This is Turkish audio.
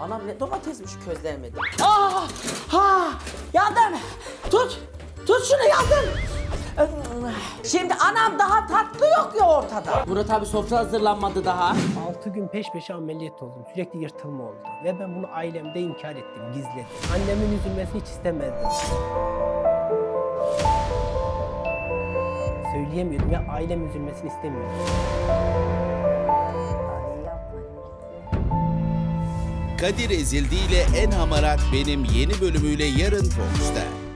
Anam ne domatesmiş közlemedim. Ah! Ha! Yandım! Tut! Tut şunu yandım! Şimdi anam daha tatlı yok ya ortada. Murat abi sofra hazırlanmadı daha. 6 gün peş peşe ameliyat oldum. Sürekli yırtılma oldu. Ve ben bunu ailemde inkar ettim, gizledim. Annemin üzülmesini hiç istemezdim. Söyleyemiyordum ya ailem üzülmesini istemiyordum. Kadir Ezildi ile En Hamarat Benim yeni bölümüyle yarın Fox'ta.